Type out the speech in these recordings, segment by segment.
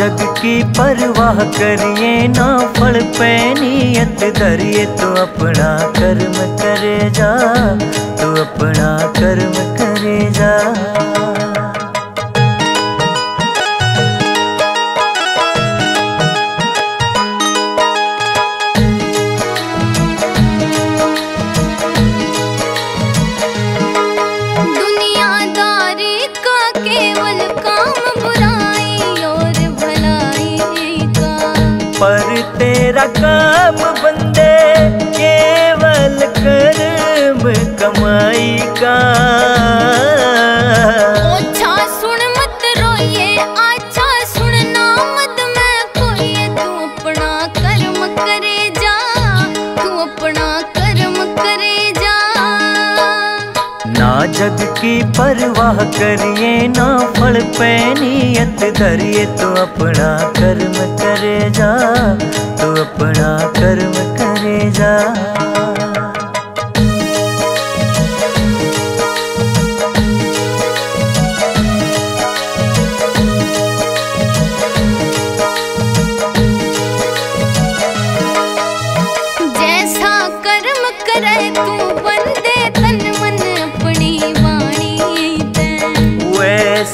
की परवाह करिए, ना फल पैनीयत नियत धरिए तो अपना कर्म करे जा तो अपना कर्म करे जा। रकम जग की परवाह करिए, ना फल पे नियत धरिए तो अपना कर्म करे जा तो अपना कर्म करे जा।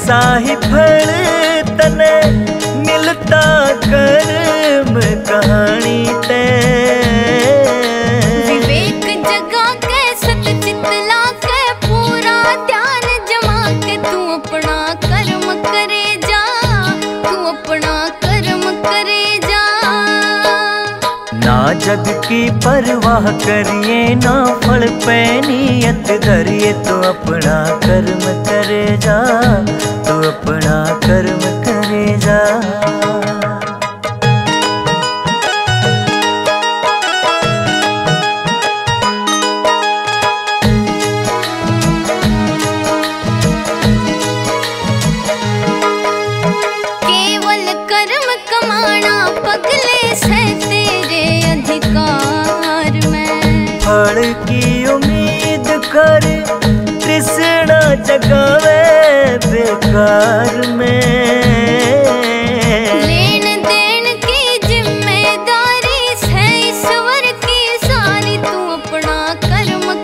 वैसा ही फल तने मिलता कर्म कहानी ते। विवेक जगा के सत चित ला के पूरा ध्यान जमा के तू अपना कर्म करे जा तू अपना कर्म करे जा। ना जग की परवाह करिए ना पे नियत धरिए तो अपना कर्म करे जा तो अपना कर्म करे जा।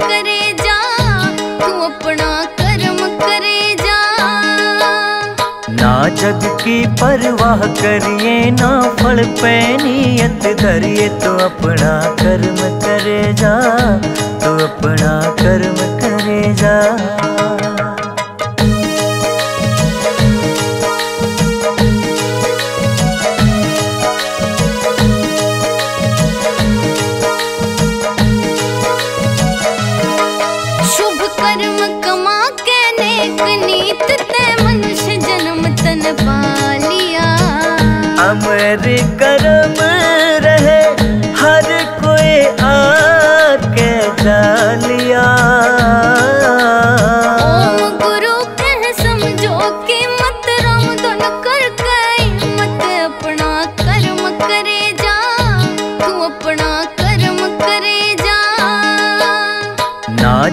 करे जा तू अपना करम करे जा। ना जग की परवाह करिए ना फल पे नियत धरिए तो अपना कर्म करे जा तो अपना कर्म करे जा। अमर कर्म रहे, हर कोई आके डालिया गुरु, कह समझो कि मत राम दोन कर मत अपना कर्म करे जा। तू अपना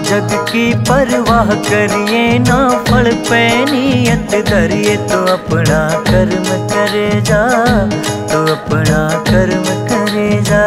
जग की परवाह करिए, ना फल पैनी नियत धरिए तो अपना कर्म करे जा तो अपना कर्म करे जा।